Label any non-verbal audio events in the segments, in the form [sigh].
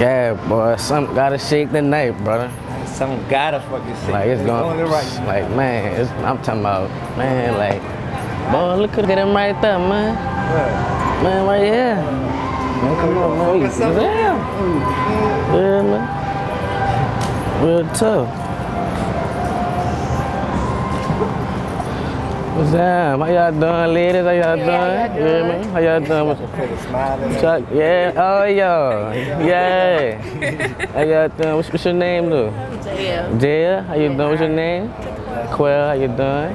Yeah, boy, something gotta shake the night, brother. Something gotta fucking shake. Like it's going, right. [laughs] like man, it's, I'm talking about, man, like, boy, look at him right there, man, man, right here. Man, come on, man, yeah, yeah, man, real tough. What's up? How y'all doing, ladies? How y'all doing? Yeah, man. How y'all doing? What's Put a smile in there. Chuck, yeah. Oh, yo. Yeah. How y'all doing? What's, what's your name, though? Yeah. Jaya. How you doing? What's your name? Quell. How you doing?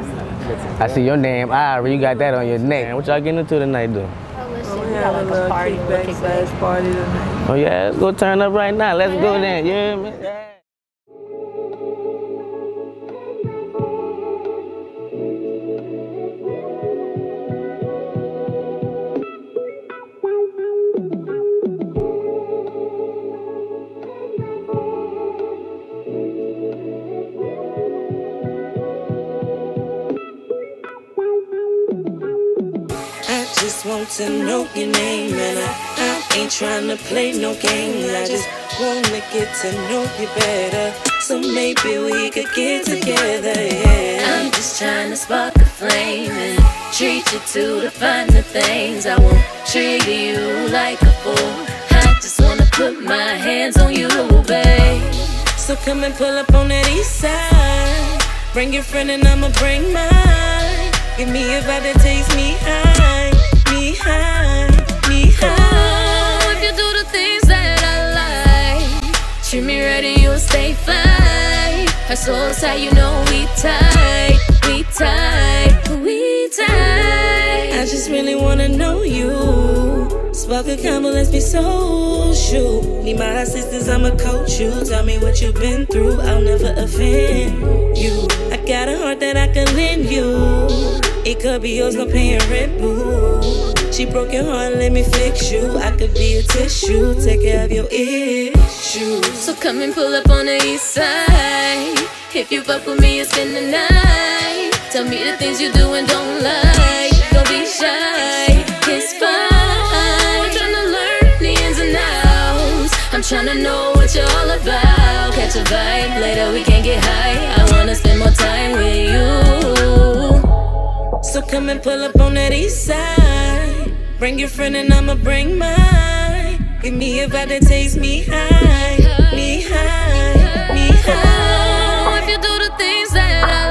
I see your name, ah, Ira. You got that on your neck. What y'all getting into tonight, though? Oh, listen, We we have a like a party. kickback We'll kick back. slash party tonight. Oh, yeah. Let's go turn up right now. Let's go then. Yeah, man. Just want to know your name and I, I ain't trying to play no game. I just wanna get to know you better. So maybe we could get together, yeah. I'm just trying to spark a flame and treat you to the finer things. I won't treat you like a fool. I just wanna put my hands on you, babe. So come and pull up on that east side. Bring your friend and I'ma bring mine. Give me a vibe that takes me high, me high, Oh, if you do the things that I like, treat me and you'll stay fly. Her soul's tight, you know we tight, we tight, we tight. I just really wanna know you. Spark a combo, let's be social. Need my assistance, I'ma coach you. Tell me what you've been through, I'll never offend you. I got a heart that I can lend you. It could be yours, no paying rent, boo. She broke your heart, let me fix you. I could be a tissue, take care of your issues. So come and pull up on the east side. If you fuck with me, you spend the night. Tell me the things you do and don't like. Don't be shy, it's fine. I'm tryna learn the ins and outs. I'm tryna know what you're all about. Catch a vibe, later we can get high. I wanna spend more time with you. So come and pull up on that east side. Bring your friend and I'ma bring mine. Give me a vibe that takes me high, me high, me Oh, high. if you do the things that I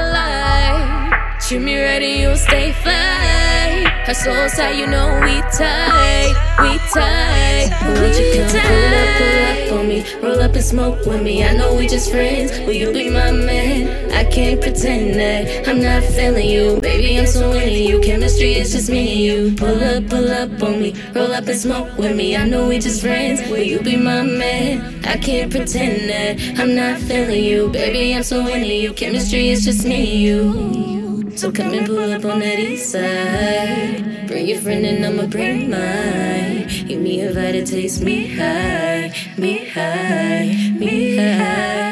like, treat me right and you'll stay fly. Her soul's tight, you know we tight, we tight, Won't you we come pull up, pull up on me, roll up and smoke with me. I know we just friends, will you be my man? I can't pretend that I'm not feeling you, baby. I'm so into you. Chemistry is just me and you. Pull up, pull up on me, roll up and smoke with me. I know we just friends, will you be my man? I can't pretend that I'm not feeling you, baby. I'm so into you. Chemistry is just me and you. So come and pull up on that east side. Bring your friend and I'ma bring mine. Give me a vibe that takes me high, me high, me high.